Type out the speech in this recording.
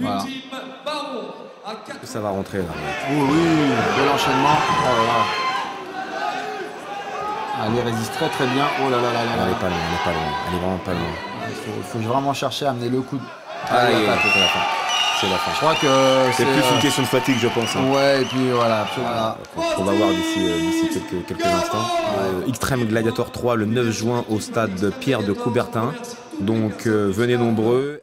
Voilà. Team Baron à 4 Ça va rentrer là. Oh oui, oui, De l'enchaînement. Oh là là. Ah, elle résiste très très bien. Oh là là là là Elle est pas loin, elle est pas loin. Elle est vraiment pas loin. Il faut, vraiment chercher à amener le coup. de- Ah, c'est la fin. Je crois que C'est plus une euh, question de fatigue, je pense. hein. Ouais, et puis voilà, voilà. On va voir d'ici euh, quelques, instants. Euh, Extreme Gladiator 3 le 9 juin au stade Pierre de Coubertin. Donc euh, venez nombreux.